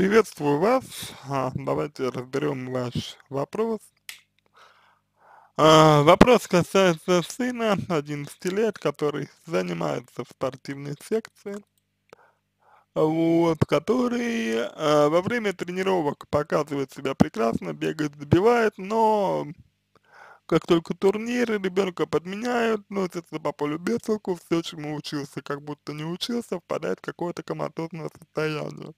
Приветствую вас. А, давайте разберем ваш вопрос. А, вопрос касается сына, 11 лет, который занимается в спортивной секции, вот, который а, во время тренировок показывает себя прекрасно, бегает, забивает, но как только турниры, ребенка подменяют, носится по полю толку, все, чему учился, как будто не учился, впадает в какое-то коматозное состояние.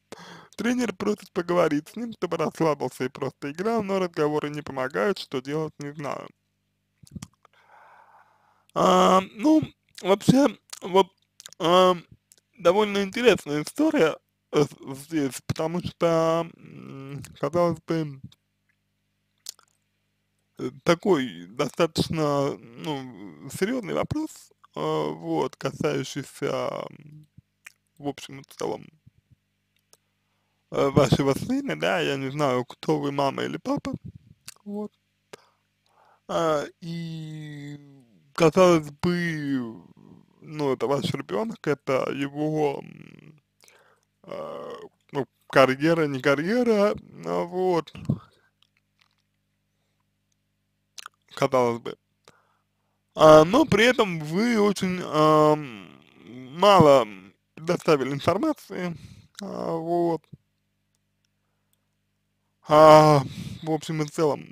Тренер просит поговорить с ним, чтобы расслабился и просто играл, но разговоры не помогают, что делать не знаю. А, ну, вообще, вот, а, довольно интересная история э, здесь, потому что, казалось бы, такой достаточно, ну, серьезный вопрос, э, вот, касающийся, в общем и целом, э, вашего сына, да, я не знаю, кто вы, мама или папа, вот, а, и, казалось бы, ну, это ваш ребенок, это его, э, ну, карьера, не карьера, а, вот, казалось бы. А, но при этом вы очень а, мало доставили информации, а, вот. А, в общем и целом,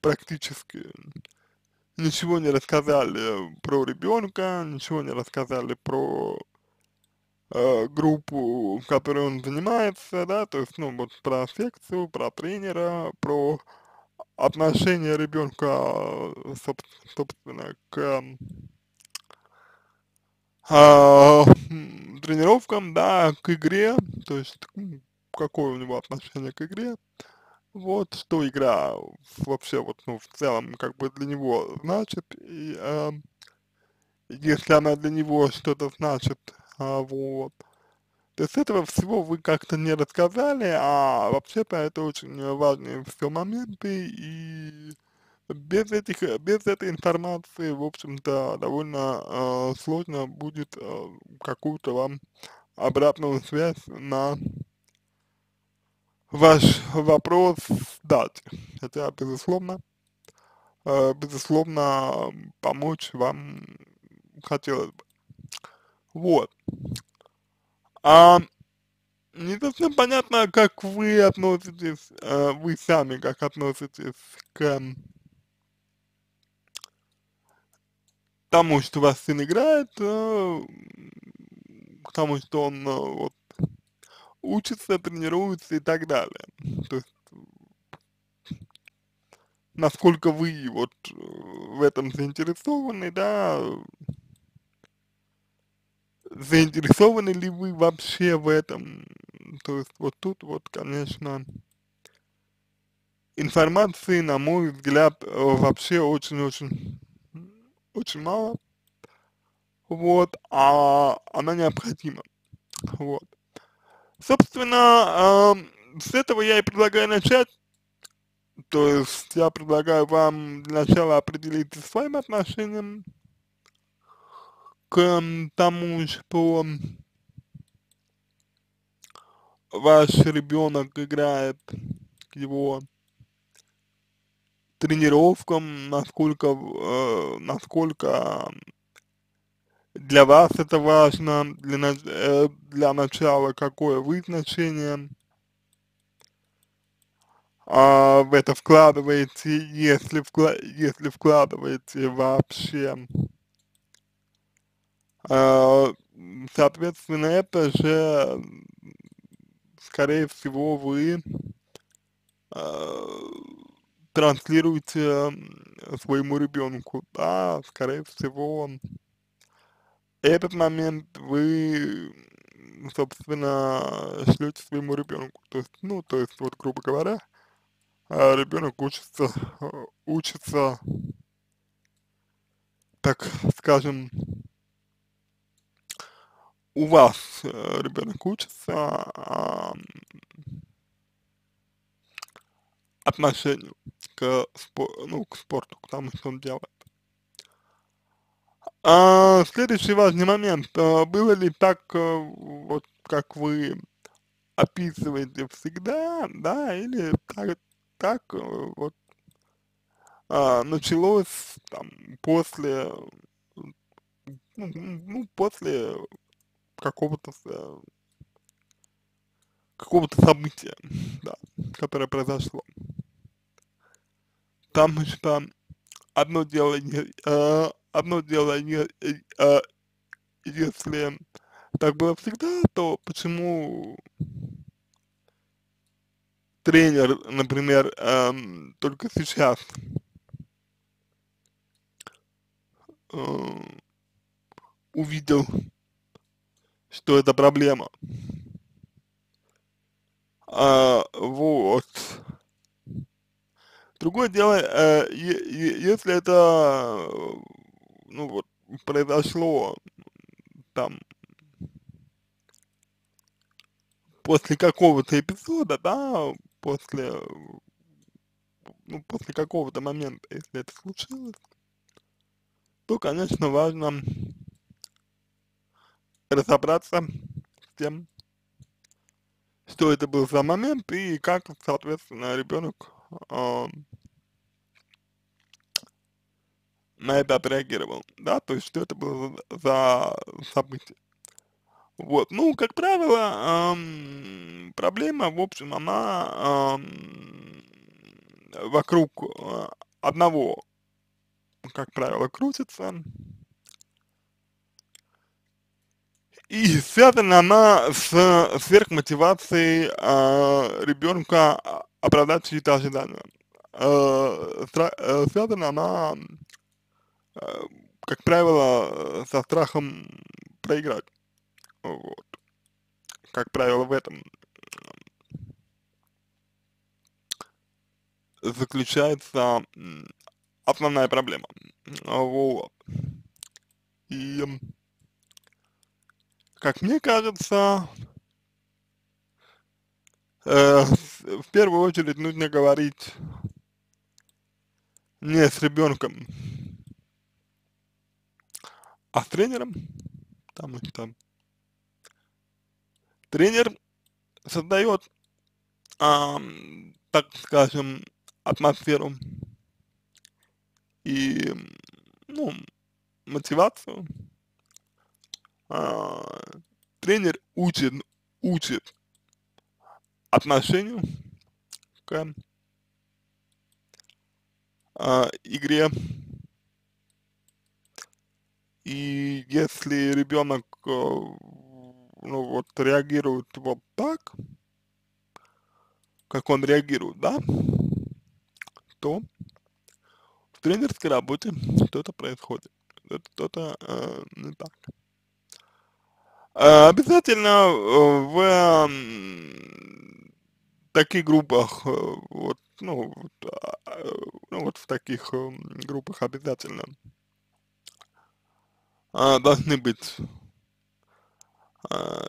практически ничего не рассказали про ребенка, ничего не рассказали про э, группу, в которой он занимается, да, то есть, ну, вот про секцию, про тренера, про отношение ребенка, собственно, к а, тренировкам, да, к игре, то есть какое у него отношение к игре, вот, что игра вообще вот, ну, в целом, как бы для него значит, и а, если она для него что-то значит, а, вот, то есть этого всего вы как-то не рассказали, а вообще-то это очень важные все моменты, и без этих, без этой информации, в общем-то, довольно э, сложно будет э, какую-то вам обратную связь на ваш вопрос дать. Хотя, безусловно, э, безусловно, помочь вам хотелось бы. Вот. А не совсем понятно, как вы относитесь, э, вы сами как относитесь к тому, что у вас сын играет, э, к тому, что он э, вот учится, тренируется и так далее. То есть, насколько вы вот в этом заинтересованы, да, заинтересованы ли вы вообще в этом? То есть вот тут вот, конечно, информации, на мой взгляд, вообще очень-очень очень мало, вот, а она необходима, вот. Собственно, э, с этого я и предлагаю начать, то есть я предлагаю вам для начала определиться своим отношением к тому, что ваш ребенок играет, к его тренировкам, насколько, э, насколько для вас это важно, для, э, для начала какое вы значение э, в это вкладываете, если, вкла если вкладываете вообще. А, соответственно, это же, скорее всего, вы а, транслируете своему ребенку, да, скорее всего, этот момент вы, собственно, шлете своему ребенку, то есть, ну, то есть, вот, грубо говоря, а, ребенок учится, учится, так скажем, у вас э, ребенок учится э, отношению к, спо ну, к спорту, к тому, что он делает. А, следующий важный момент. А, было ли так, а, вот как вы описываете всегда, да, или так, так э, вот а, началось там после, ну, ну после какого-то э, какого-то события, да, которое произошло. Потому что одно дело, э, одно дело, не, э, если так было всегда, то почему тренер, например, эм, только сейчас э, увидел, что это проблема. А, вот. Другое дело, э, если это, ну вот, произошло там после какого-то эпизода, да, после, ну, после какого-то момента, если это случилось, то, конечно, важно разобраться с тем, что это был за момент и как, соответственно, ребенок э, на это отреагировал, да, то есть что это было за событие. Вот, ну, как правило, эм, проблема, в общем, она эм, вокруг э, одного, как правило, крутится. И связана она с сверхмотивацией э, ребенка оправдать чьи-то ожидания. Э, э, связана она, э, как правило, со страхом проиграть. Вот. Как правило, в этом заключается основная проблема. Вот. И, как мне кажется, э, в первую очередь нужно говорить не с ребенком, а с тренером, потому что тренер создает, а, так скажем, атмосферу и, ну, мотивацию. А, тренер учит, учит отношению к а, игре. И если ребенок э, ну вот реагирует вот так, как он реагирует, да, то в тренерской работе что-то происходит, что-то э, не так. Э, обязательно э, в таких группах, э, вот, ну, вот, э, ну, вот в таких группах обязательно должны быть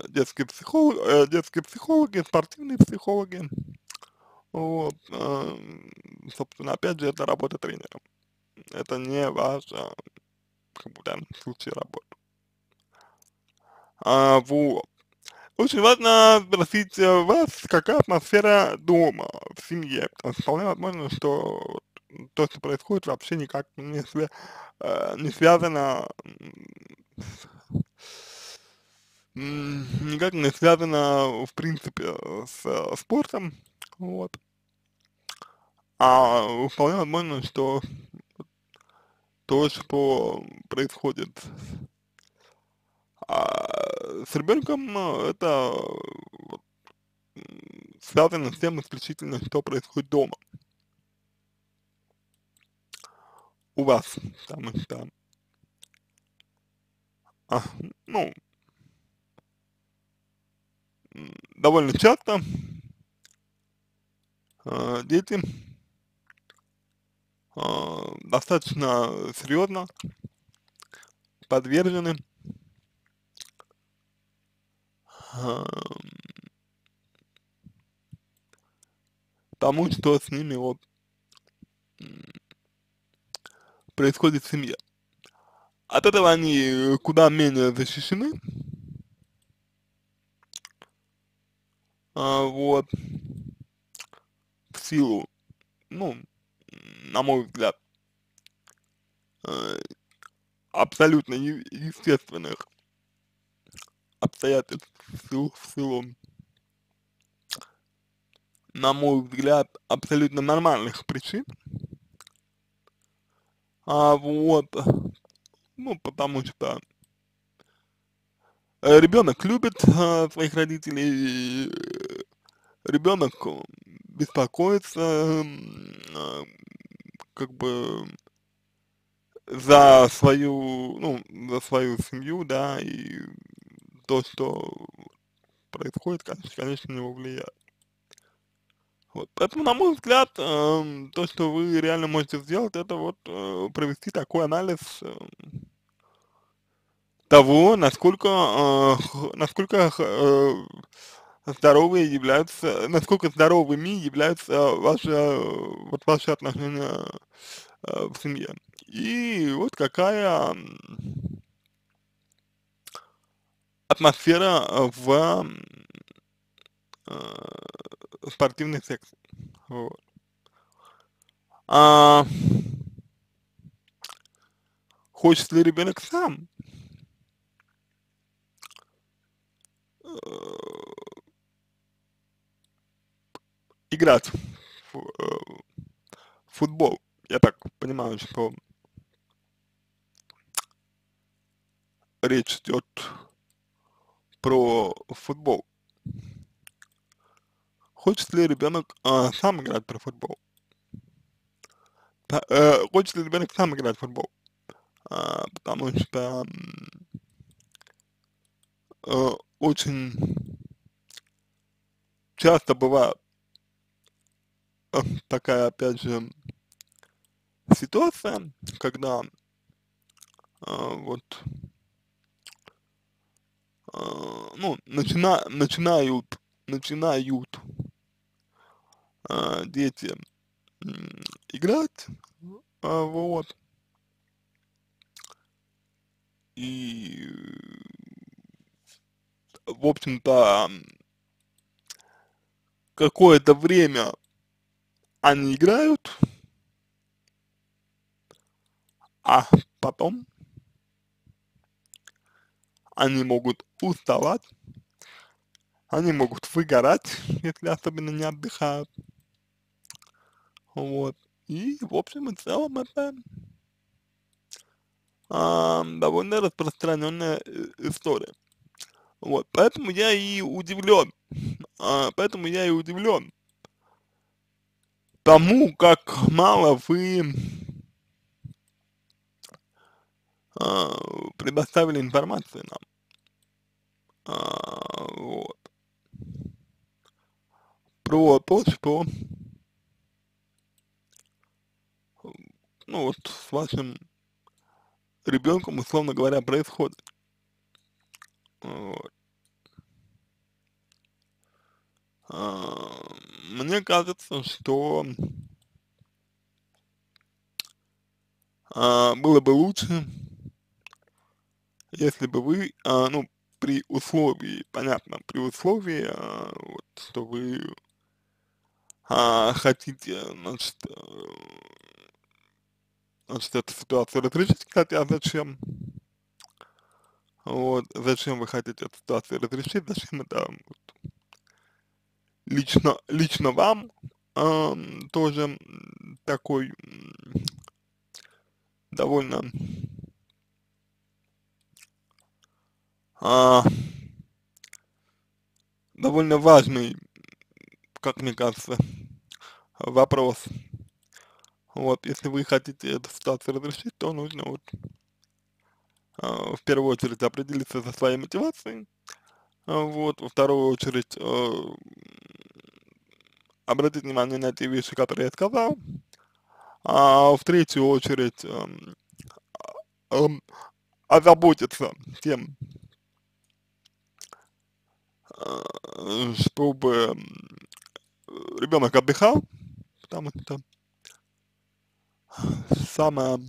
детские, психолог, э, детские психологи, спортивные психологи. Вот, собственно, опять же, это работа тренера. Это не ваша, как бы в данном случае. А, вот. Очень важно спросить вас, какая атмосфера дома, в семье, потому что вполне возможно, что то, что происходит, вообще никак не, свя э, не связано никак не связано, в принципе, с э, спортом, вот. А вполне возможно, что то, что происходит а, с ребенком, это вот, связано с тем исключительно, что происходит дома. У вас, потому что, а, ну, довольно часто э, дети э, достаточно серьезно подвержены э, тому, что с ними вот происходит в семье. От этого они куда менее защищены, а, вот, в силу, ну, на мой взгляд, э, абсолютно естественных обстоятельств, в силу, на мой взгляд, абсолютно нормальных причин, а, вот, ну, потому что ребенок любит э, своих родителей, ребенок беспокоится, э, как бы за свою, ну, за свою семью, да, и то, что происходит, конечно, на него влияет. Вот, поэтому, на мой взгляд, э, то, что вы реально можете сделать, это вот э, провести такой анализ э, того, насколько, э, насколько э, здоровые являются, насколько здоровыми являются ваши, э, вот ваши отношения э, в семье. И вот какая атмосфера в э, спортивной секции. Вот. А, хочет ли ребенок сам э, играть в э, футбол? Я так понимаю, что речь идет про футбол. Хочет ли ребенок а, сам играть про футбол? Та, э, хочет ли ребенок сам играть в футбол? А, потому что э, очень часто бывает э, такая, опять же, ситуация, когда э, вот э, ну, начина, начинают, начинают э, дети э, играть, э, вот, и, в общем-то, какое-то время они играют, а потом они могут уставать, они могут выгорать, если особенно не отдыхают, вот, и в общем и целом это а, довольно распространенная э, история, вот, поэтому я и удивлен, а, поэтому я и удивлен тому, как мало вы а, предоставили информации нам. А, вот. Про то, что ну вот с вашим ребенком, условно говоря, происходит. Вот. А, мне кажется, что а, было бы лучше, если бы вы, а, ну, при условии, понятно, при условии, а, вот, что вы а, хотите, значит, э, значит, эту ситуацию разрешить, кстати, а зачем? Вот, зачем вы хотите эту ситуацию разрешить, зачем это вот, лично, лично вам э, тоже такой довольно а, довольно важный, как мне кажется, вопрос. Вот, если вы хотите эту ситуацию разрешить, то нужно вот а, в первую очередь определиться со своей мотивацией, а, вот, во вторую очередь э, обратить внимание на те вещи, которые я сказал, а в третью очередь э, э, озаботиться тем, э, чтобы ребенок отдыхал, потому что самое,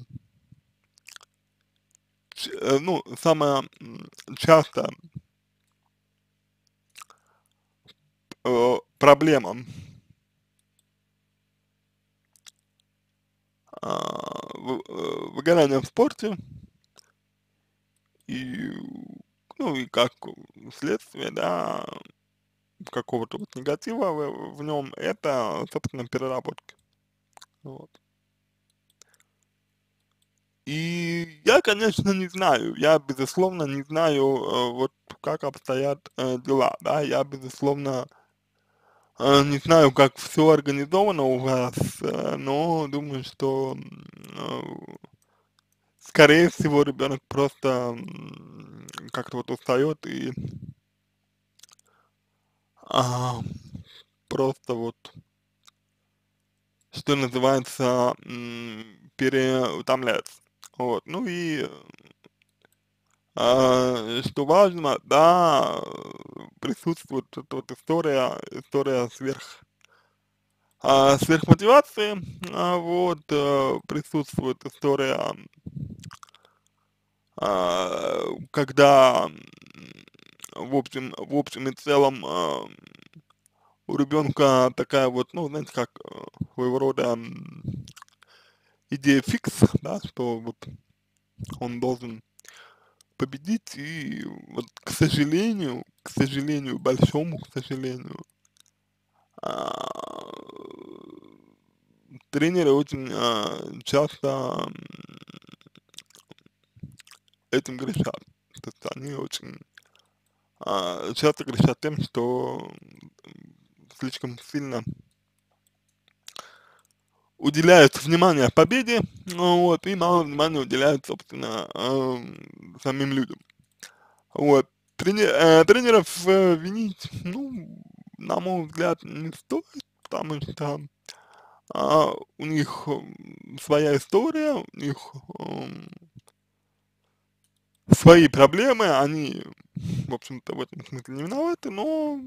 ну, самое часто э, проблемам э, выгорания в спорте и, ну, и как следствие, да, какого-то вот негатива в, в нем, это, собственно, переработка. Вот. И я, конечно, не знаю, я, безусловно, не знаю, э, вот как обстоят э, дела, да, я, безусловно, э, не знаю, как все организовано у вас, э, но думаю, что, э, скорее всего, ребенок просто как-то вот устает и а, просто вот, что называется, переутомляется. Вот, ну и а, что важно, да, присутствует эта вот история, история сверх, а, сверхмотивации, а, вот, а, присутствует история, а, когда, в общем, в общем и целом, а, у ребенка такая вот, ну, знаете, как э, своего рода идея фикс, да, что вот он должен победить, и вот, к сожалению, к сожалению, большому, к сожалению, а, тренеры очень а, часто этим грешат. То есть они очень а, часто грешат тем, что слишком сильно уделяют внимание победе, ну вот, и мало внимания уделяют, собственно, э, самим людям. Вот. Трени э, тренеров э, винить, ну, на мой взгляд, не стоит, потому что э, у них своя история, у них э, свои проблемы, они, в общем-то, в этом смысле не виноваты, но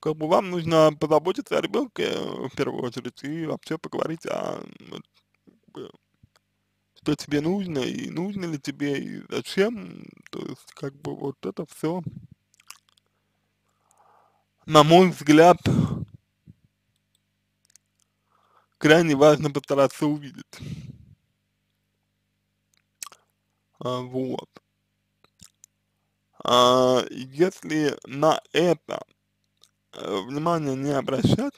как бы вам нужно позаботиться о ребенке э, в первую очередь и вообще поговорить о, что тебе нужно и нужно ли тебе и зачем, то есть как бы вот это все, на мой взгляд, крайне важно постараться увидеть. А, вот. А, если на это Э, внимания не обращать,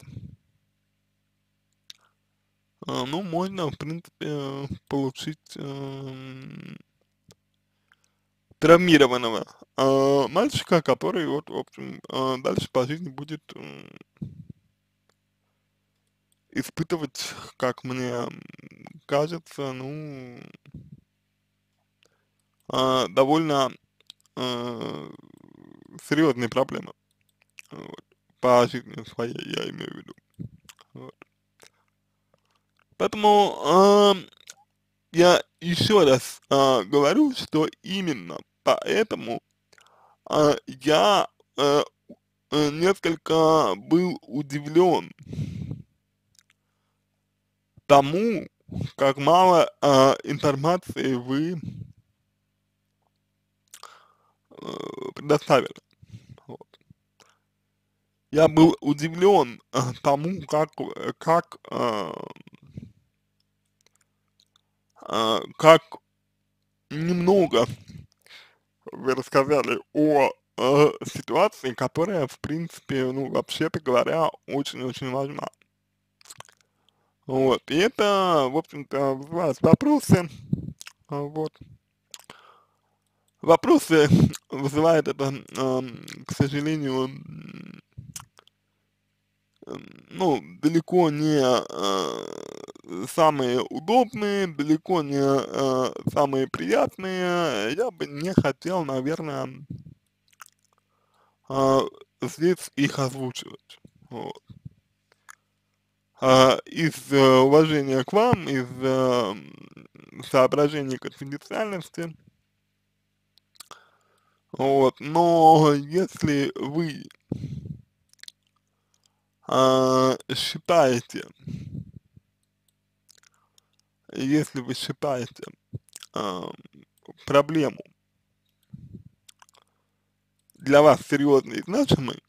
э, ну, можно, в принципе, получить э, травмированного э, мальчика, который, вот, в общем, э, дальше по жизни будет э, испытывать, как мне кажется, ну, э, довольно э, серьезные проблемы. Вот по жизни своей, я имею в виду. Вот. Поэтому э, я еще раз э, говорю, что именно поэтому э, я э, несколько был удивлен тому, как мало э, информации вы э, предоставили я был удивлен э, тому, как, как, э, как немного вы рассказали о э, ситуации, которая, в принципе, ну, вообще-то говоря, очень-очень важна. Вот, и это, в общем-то, вызывает вопросы, вот. Вопросы вызывает это, к сожалению, ну, далеко не э, самые удобные, далеко не э, самые приятные, я бы не хотел, наверное, э, здесь их озвучивать. Вот. Э, из э, уважения к вам, из э, соображений конфиденциальности, вот, но если вы э, считаете, если вы считаете э, проблему для вас серьезной и значимой,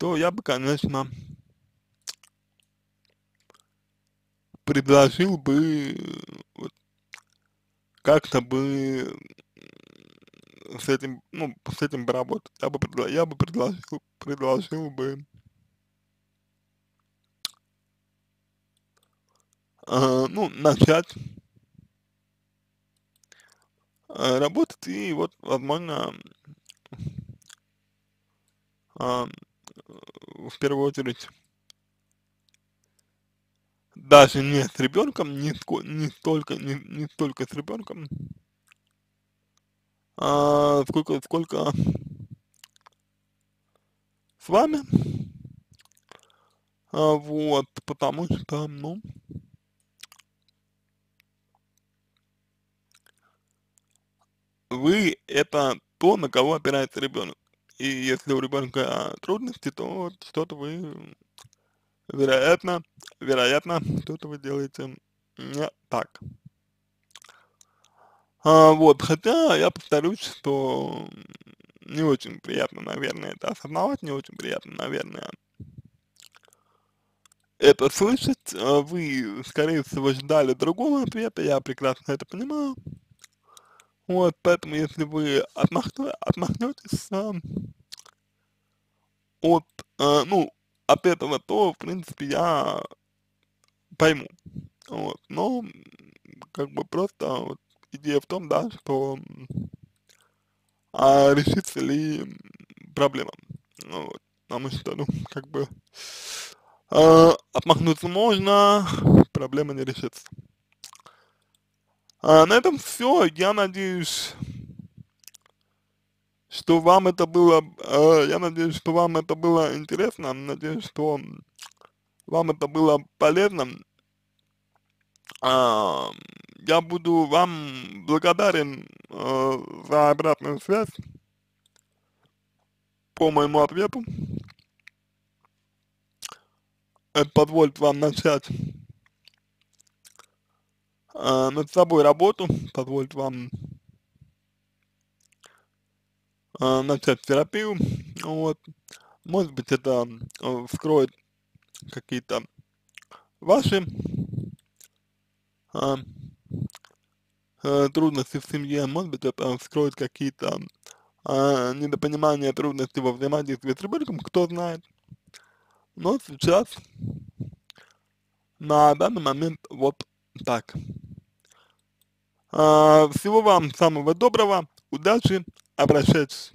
то я бы, конечно, предложил бы, вот, как-то бы с этим, ну, с этим поработать. Я бы, предла я бы предложил, предложил бы э, ну, начать э, работать и вот, возможно, э, в первую очередь. Даже не с ребенком, не, не столько, не, не столько с ребенком, а, сколько, сколько с вами, а, вот, потому что, ну, вы это то, на кого опирается ребенок. И если у ребенка трудности, то что-то вы, вероятно, вероятно, что-то вы делаете не так. А, вот, хотя я повторюсь, что не очень приятно, наверное, это осознавать, не очень приятно, наверное, это слышать. А, вы, скорее всего, ждали другого ответа, я прекрасно это понимаю. Вот, поэтому если вы отмахнете, отмахнетесь а, от, а, ну, от этого, то, в принципе, я пойму. Вот, но, как бы просто вот идея в том, да, что а решится ли проблема. Ну вот, потому что, ну, как бы э, отмахнуться можно, проблема не решится. А на этом все. Я надеюсь, что вам это было, э, я надеюсь, что вам это было интересно, надеюсь, что вам это было полезно. А, я буду вам благодарен э, за обратную связь по моему ответу. Это позволит вам начать э, над собой работу, позволит вам э, начать терапию, вот. Может быть, это э, вскроет какие-то ваши э, трудности в семье, может быть, это вскроет какие-то э, недопонимания, трудности во взаимодействии с ребенком, кто знает. Но сейчас, на данный момент, вот так. Э, всего вам самого доброго, удачи, обращайтесь.